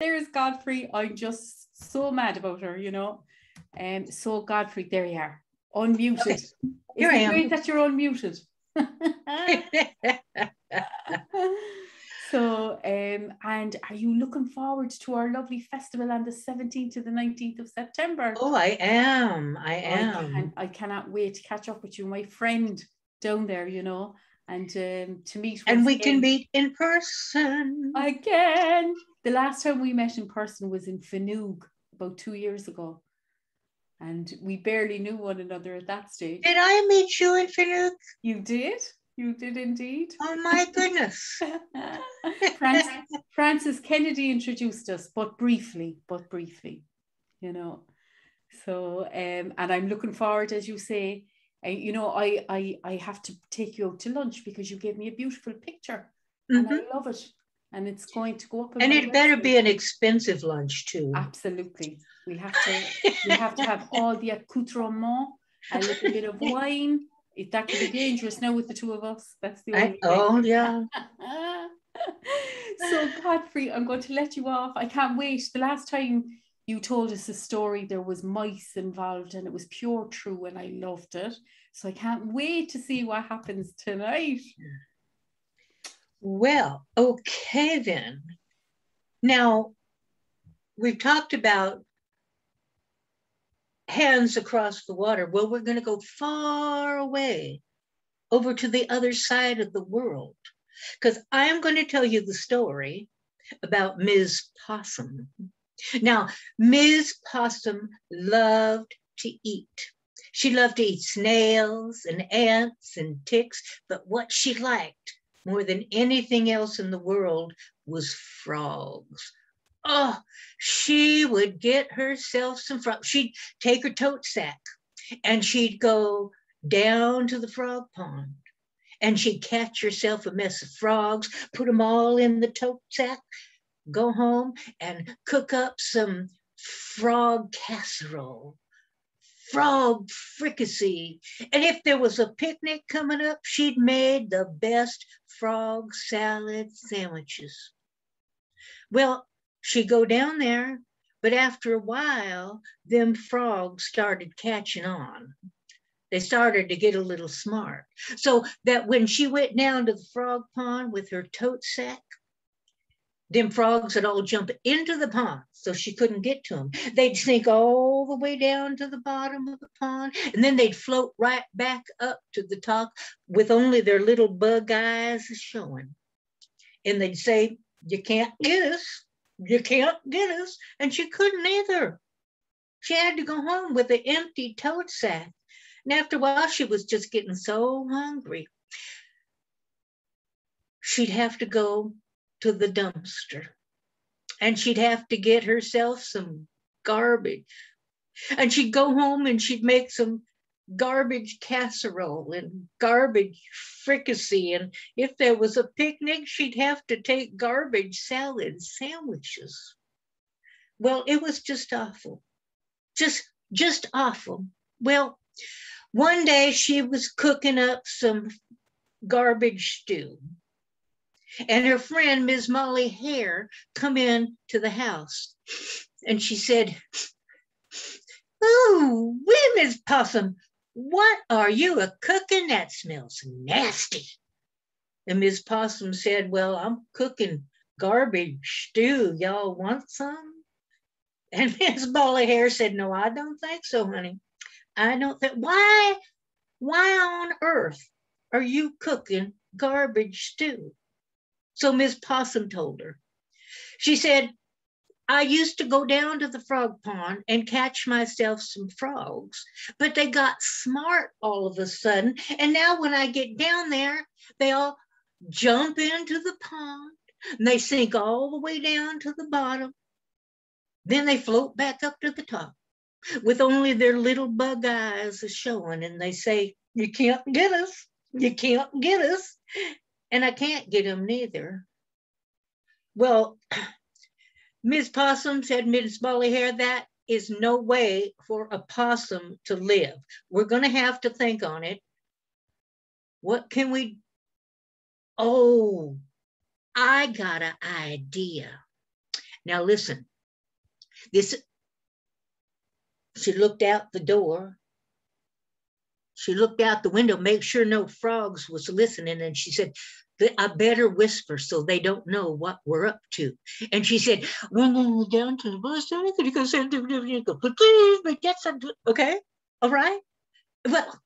there's Godfrey. I'm just so mad about her, you know. Um, so Godfrey, there you are, unmuted. Okay. Here Isn't I am. Great that you're unmuted. so, um, and are you looking forward to our lovely festival on the 17th to the 19th of September? Oh, I am. I am. I, can, I cannot wait to catch up with you, my friend down there, you know, and um, to meet. And we again. can meet in person. Again. The last time we met in person was in Finuge about two years ago. And we barely knew one another at that stage. Did I meet you in Finuge? You did? You did indeed. Oh my goodness. Francis, Francis Kennedy introduced us, but briefly, but briefly, you know. So, um, and I'm looking forward, as you say, uh, you know, I, I, I have to take you out to lunch because you gave me a beautiful picture mm-hmm. and I mm-hmm. love it. And it's going to go up. And it better be an expensive lunch too. Absolutely. We'll have to, we have to have all the accoutrements, a little bit of wine, it, that could be dangerous now with the two of us. That's the only I, Oh yeah. so Godfrey, I'm going to let you off. I can't wait. The last time you told us a story, there was mice involved and it was pure true and I loved it. So I can't wait to see what happens tonight. Well, okay then. Now, we've talked about hands across the water. Well, we're going to go far away over to the other side of the world because I'm going to tell you the story about Ms. Possum. Now, Ms. Possum loved to eat. She loved to eat snails and ants and ticks, but what she liked more than anything else in the world was frogs oh, she would get herself some frogs. She'd take her tote sack and she'd go down to the frog pond and she'd catch herself a mess of frogs, put them all in the tote sack, go home and cook up some frog casserole, frog fricassee. And if there was a picnic coming up, she'd made the best frog salad sandwiches. Well, she'd go down there, but after a while, them frogs started catching on. They started to get a little smart. So that when she went down to the frog pond with her tote sack, them frogs would all jump into the pond so she couldn't get to them. They'd sink all the way down to the bottom of the pond and then they'd float right back up to the top with only their little bug eyes showing. And they'd say, You can't get us you can't get us. And she couldn't either. She had to go home with an empty tote sack. And after a while, she was just getting so hungry. She'd have to go to the dumpster and she'd have to get herself some garbage. And she'd go home and she'd make some garbage casserole and garbage fricassee. And if there was a picnic, she'd have to take garbage salad sandwiches. Well, it was just awful. Just, just awful. Well, one day she was cooking up some garbage stew. And her friend, Ms. Molly Hare, come in to the house. And she said, Oh, we, Miss Possum, what are you a cooking? That smells nasty. And Miss Possum said, Well, I'm cooking garbage stew. Y'all want some? And Miss Molly Hare said, No, I don't think so, honey. I don't think why why on earth are you cooking garbage stew? So Miss Possum told her. She said, I used to go down to the frog pond and catch myself some frogs, but they got smart all of a sudden. And now when I get down there, they all jump into the pond and they sink all the way down to the bottom. Then they float back up to the top with only their little bug eyes showing. And they say, You can't get us. You can't get us. And I can't get them neither. Well, Ms. Possum said, Ms. Molly Hare, that is no way for a possum to live. We're going to have to think on it. What can we? Oh, I got an idea. Now listen, this, she looked out the door. She looked out the window, make sure no frogs was listening. And she said, I better whisper so they don't know what we're up to. And she said, We're going to go down to the bus stop. Could you go send them please, but get some. Okay. All right. Well,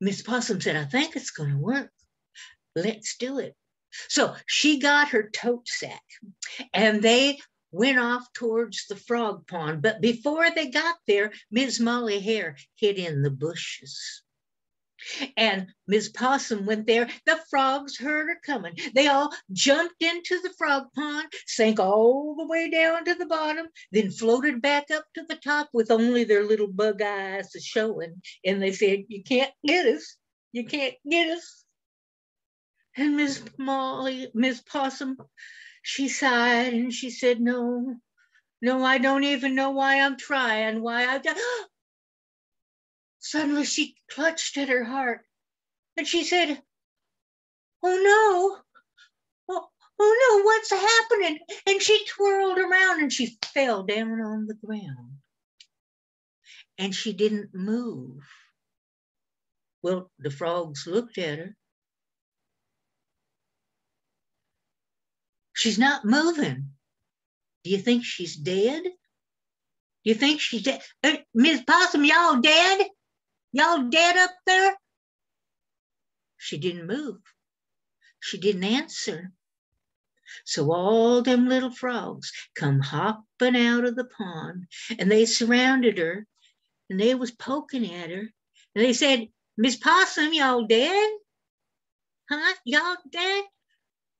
Miss Possum said, I think it's going to work. Let's do it. So she got her tote sack and they went off towards the frog pond. But before they got there, Miss Molly Hare hid in the bushes. And Miss Possum went there. The frogs heard her coming. They all jumped into the frog pond, sank all the way down to the bottom, then floated back up to the top with only their little bug eyes showing. And they said, You can't get us. You can't get us. And Miss Molly, Miss Possum, she sighed and she said, No, no, I don't even know why I'm trying, why I've done. Suddenly she clutched at her heart and she said, Oh no, oh, oh no, what's happening? And she twirled around and she fell down on the ground. And she didn't move. Well, the frogs looked at her. She's not moving. Do you think she's dead? Do you think she's dead? Uh, Miss Possum, y'all dead? Y'all dead up there? She didn't move. She didn't answer. So all them little frogs come hopping out of the pond and they surrounded her and they was poking at her and they said, Miss Possum, y'all dead? Huh? Y'all dead?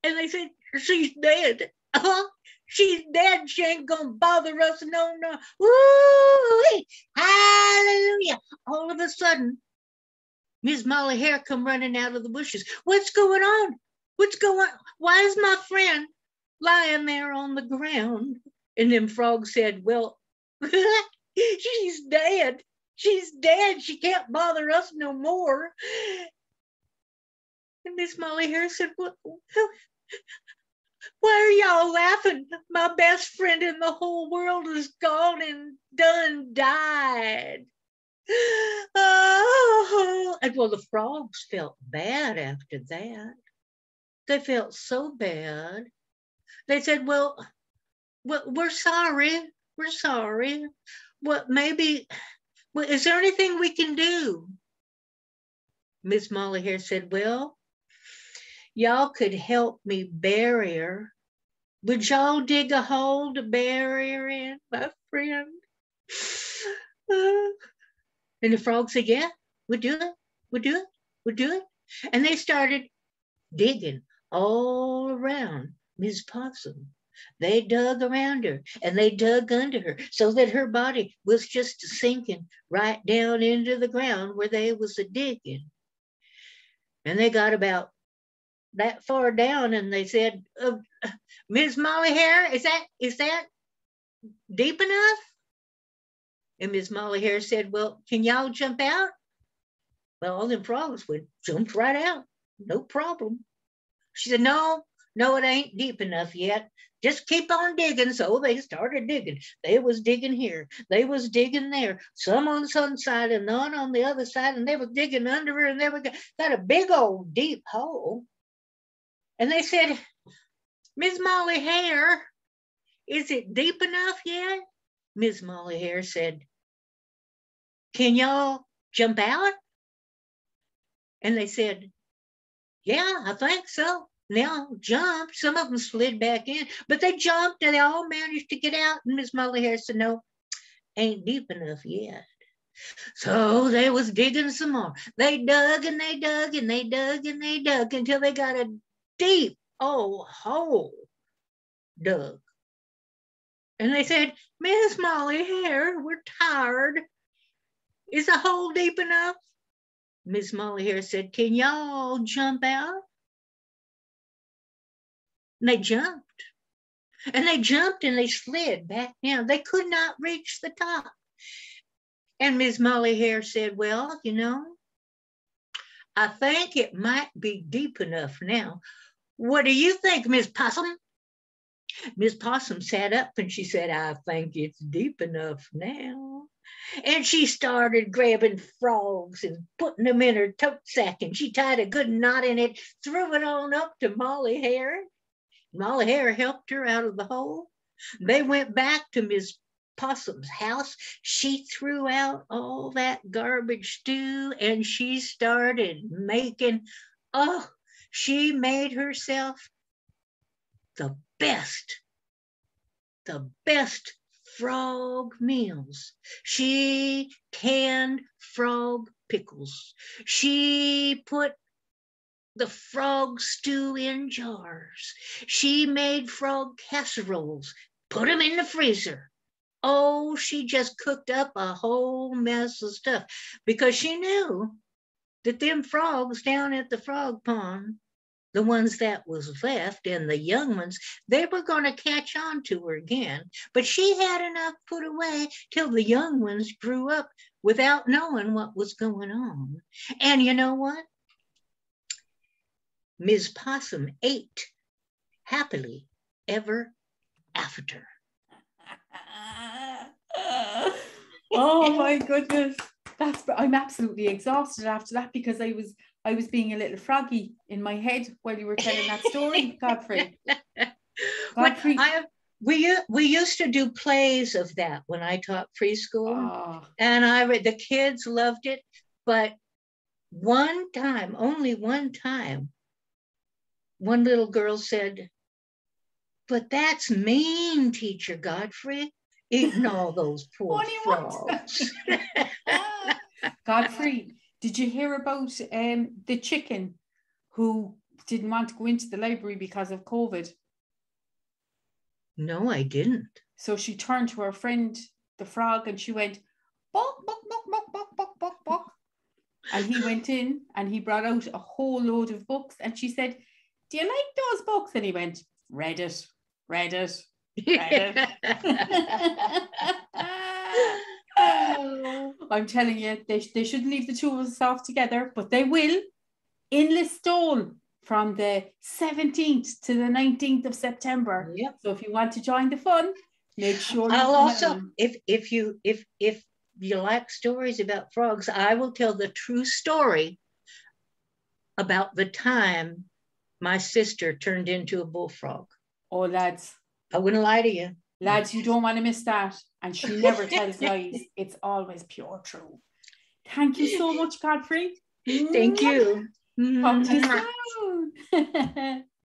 And they said, she's dead. Huh? She's dead. She ain't gonna bother us no no. Woo! Hallelujah! All of a sudden, Miss Molly Hare come running out of the bushes. What's going on? What's going? On? Why is my friend lying there on the ground? And then Frog said, "Well, she's dead. She's dead. She can't bother us no more." And Miss Molly Hare said, "What? Why are y'all laughing? My best friend in the whole world is gone and done died. Oh, and well, the frogs felt bad after that. They felt so bad. They said, well, well we're sorry. We're sorry. Well, maybe, well, is there anything we can do? Miss Molly Hare said, well, y'all could help me bury her. Would y'all dig a hole to bury her in, my friend? Uh, and the frog said, Yeah, we'll do it. We'll do it. We'll do it. And they started digging all around Miss Possum. They dug around her and they dug under her so that her body was just sinking right down into the ground where they was a digging. And they got about that far down and they said, uh, Ms. Molly Hare, is that is that deep enough? And Miss Molly Hare said, Well, can y'all jump out? Well, all them frogs would jumped right out, no problem. She said, No, no, it ain't deep enough yet. Just keep on digging. So they started digging. They was digging here. They was digging there. Some on some side and none on the other side. And they was digging under her and they were got a big old deep hole. And they said, Miss Molly Hare, is it deep enough yet? Miss Molly Hare said, Can y'all jump out? And they said, Yeah, I think so. Now jumped. Some of them slid back in, but they jumped and they all managed to get out. And Miss Molly Hare said, No, ain't deep enough yet. So they was digging some more. They dug and they dug and they dug and they dug until they got a deep oh, old hole dug. And they said, Miss Molly Hare, we're tired. Is the hole deep enough? Miss Molly Hare said, Can y'all jump out? And they jumped. And they jumped and they slid back down. They could not reach the top. And Miss Molly Hare said, Well, you know, I think it might be deep enough now what do you think, Miss Possum? Miss Possum sat up and she said, I think it's deep enough now. And she started grabbing frogs and putting them in her tote sack, and she tied a good knot in it, threw it on up to Molly Hare. Molly Hare helped her out of the hole. They went back to Miss Possum's house. She threw out all that garbage stew and she started making, oh, she made herself the best, the best frog meals. She canned frog pickles. She put the frog stew in jars. She made frog casseroles, put them in the freezer. Oh, she just cooked up a whole mess of stuff because she knew that them frogs down at the frog pond the ones that was left and the young ones, they were going to catch on to her again. But she had enough put away till the young ones grew up without knowing what was going on. And you know what? Ms. Possum ate happily ever after. oh my goodness. That's I'm absolutely exhausted after that because I was I was being a little froggy in my head while you were telling that story, Godfrey. Godfrey. I, we, we used to do plays of that when I taught preschool, oh. and I read the kids loved it. But one time, only one time, one little girl said, "But that's mean, Teacher Godfrey, eating all those poor frogs." Godfrey, did you hear about um, the chicken who didn't want to go into the library because of COVID? No, I didn't. So she turned to her friend, the frog, and she went, buck, buck, buck, buck, buck, buck, buck, buck. And he went in and he brought out a whole load of books. And she said, Do you like those books? And he went, Read it, read it, read it. I'm telling you, they, they should leave the two of us off together, but they will in Listowel from the 17th to the 19th of September. Yep. So if you want to join the fun, make sure I'll also if if you if if you like stories about frogs, I will tell the true story about the time my sister turned into a bullfrog. Oh lads. I wouldn't lie to you. Lads, you don't want to miss that. And she never tells lies. It's always pure true. Thank you so much, Godfrey. Thank you. Talk mm-hmm. to you soon.